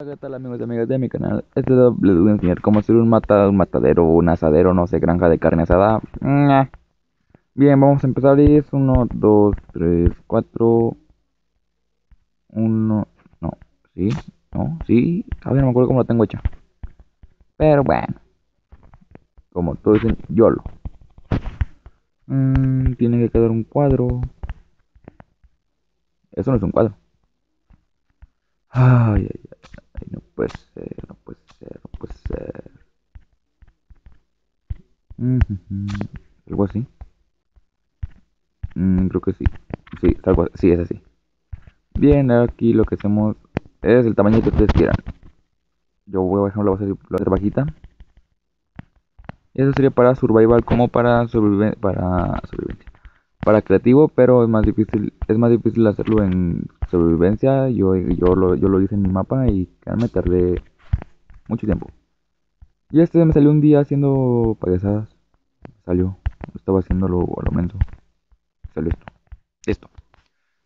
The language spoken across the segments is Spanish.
Hola, ¿qué tal amigos y amigas de mi canal? Este video les voy a enseñar cómo hacer un, mata, un matadero, un asadero, no sé, granja de carne asada. Bien, vamos a empezar. Es 1, 2, 3, 4. 1, no, sí, no, sí. A ver, no me acuerdo cómo lo tengo hecha. Pero bueno, como todos dicen, YOLO. Mm, tiene que quedar un cuadro. Eso no es un cuadro. Ay, ay, ay, no puede ser, no puede ser, no puede ser. Algo así. Mm, creo que sí. Sí, algo así. sí, es así. Bien, aquí lo que hacemos es el tamaño que ustedes quieran. Yo voy a ejemplo, voy a hacer bajita. Eso sería para survival como para sobrevivencia. Para sobrevivencia para creativo, pero es más difícil, es más difícil hacerlo en sobrevivencia. Yo, yo, lo, yo lo hice en mi mapa y me tardé mucho tiempo. Y este me salió un día haciendo payasadas. Salió, estaba haciendo lo, lo menos. Salió esto. Esto.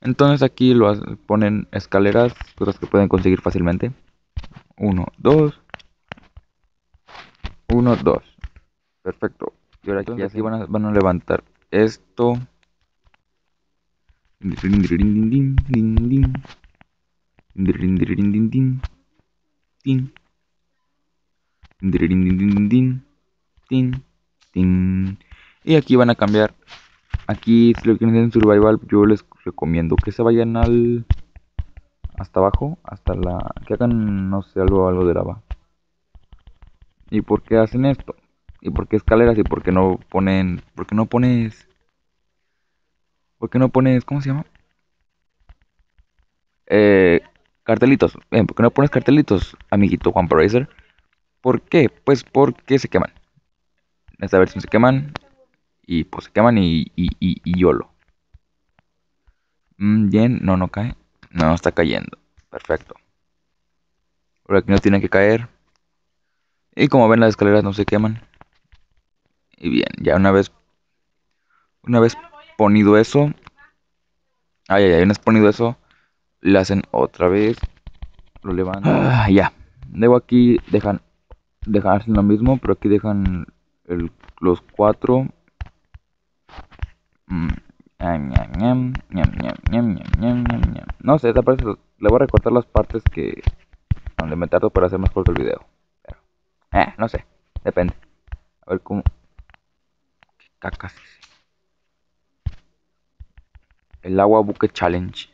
Entonces aquí lo ponen escaleras, cosas que pueden conseguir fácilmente. Uno, dos. Uno, dos. Perfecto. Y ahora aquí, van a, van a levantar esto y aquí van a cambiar. Aquí si lo quieren en survival, yo les recomiendo que se vayan al hasta abajo, hasta la que hagan no sé algo algo de lava. ¿Y por qué hacen esto? ¿Y por qué escaleras? ¿Y por qué no ponen, por qué no pones ¿Por qué no pones, cómo se llama? Eh, cartelitos. Eh, ¿Por qué no pones cartelitos, amiguito Juan Paracer? ¿Por qué? Pues porque se queman. En esta versión se queman. Y pues se queman y, y, y, YOLO. Mm, bien, no, no cae. No, está cayendo. Perfecto. Por aquí no tienen que caer. Y como ven las escaleras no se queman. Y bien, ya una vez una vez ponido eso. Ay, ay, ay, una vez ponido eso. Le hacen otra vez. Lo levantan. Ah, ya. Luego aquí dejan. Dejan lo mismo. Pero aquí dejan el, los cuatro. No sé, parte le voy a recortar las partes que donde me tardo para hacer más corto el video. Pero, eh, no sé, depende. A ver cómo. ¿Qué cacas el agua buque challenge.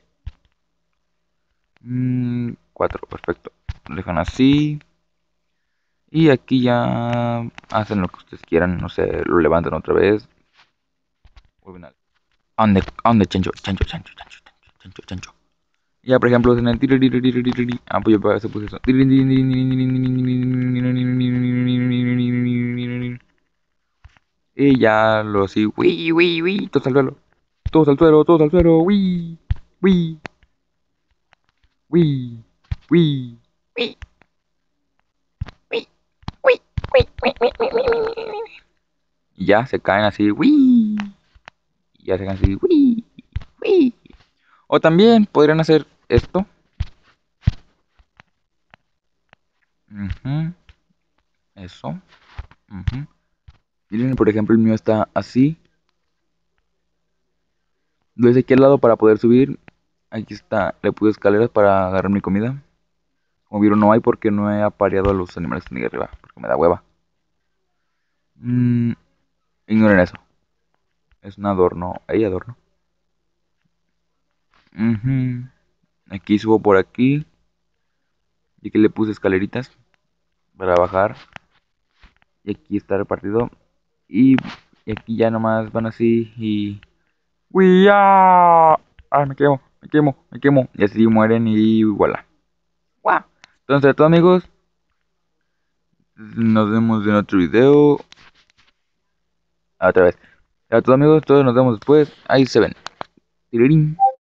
4, mm, perfecto. Lo dejan así. Y aquí ya hacen lo que ustedes quieran. No sé, lo levantan otra vez. Vuelven al. ¿Dónde, dónde, chancho? Chancho, chancho, chancho, chancho, chancho. Ya, por ejemplo, en el. Ah, pues yo para eso puse eso. Y ya lo así. Uy, uy, uy. Todo al. Todos al suelo, todos al suelo. Wii, wii, wii, wii, wii, Y ya se caen así, wii. Y ya se caen así, wii, wii. O también podrían hacer esto. Eso. Miren, por ejemplo, el mío está así. Lo hice aquí al lado para poder subir. Aquí está, le puse escaleras para agarrar mi comida. Como vieron no hay porque no he apareado a los animales que están ahí arriba. Porque me da hueva. Mm, ignoren eso. Es un adorno. Ahí adorno. Aquí subo por aquí. Y aquí le puse escaleritas para bajar. Y aquí está repartido. Y, y aquí ya nomás van así y ¡Uy! ¡Ah! me quemo, me quemo, me quemo. Y así mueren y voilà. ¡Wow! Entonces, a todos amigos, nos vemos en otro video. Otra vez. A todos amigos, todos nos vemos después. Ahí se ven.